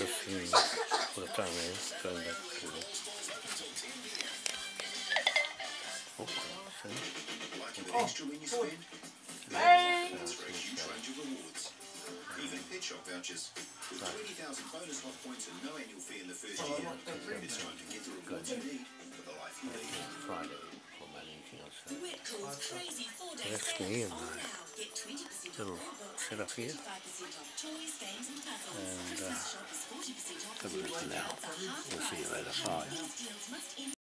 asking what the time is, going back to the... Oh, see? Like an extra when you spend? Hey. That's for a huge range of rewards. Even pet shop vouchers. With 20,000 bonus hot points and no annual fee in the first year, it's time to get the rewards you need for the life you lead. Friday, or about anything else. So a listen now. We'll see you later. Bye.